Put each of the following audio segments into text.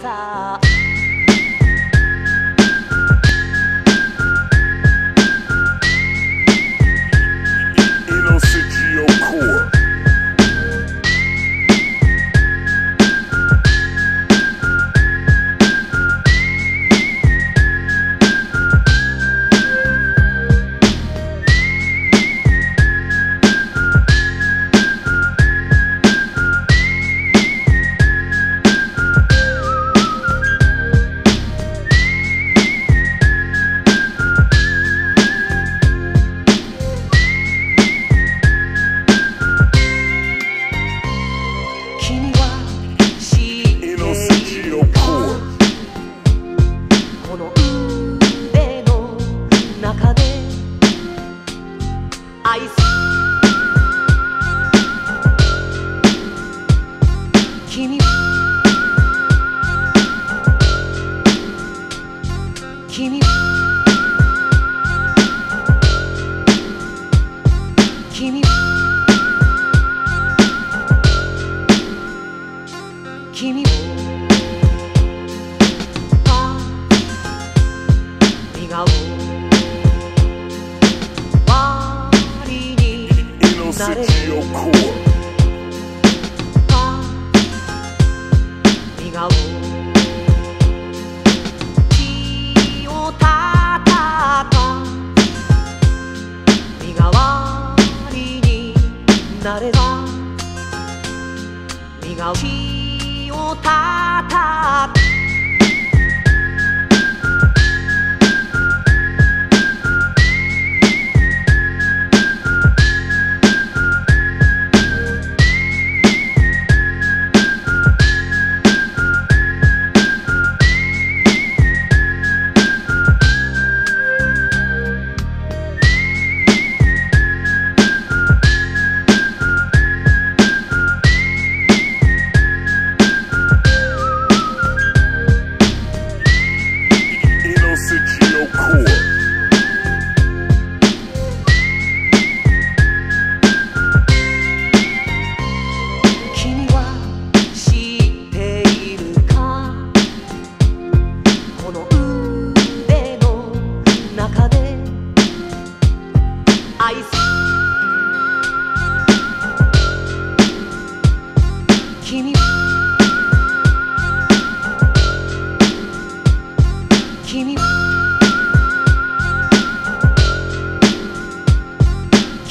far ス君は。君は。君は。君笑顔。なれる笑顔。たか身代わりになれば身代わりをたか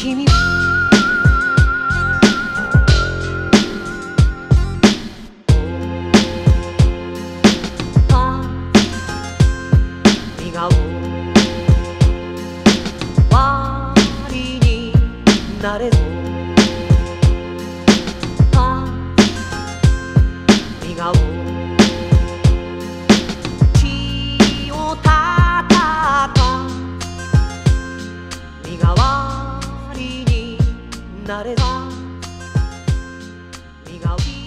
君。なれず笑顔。なれば身代わり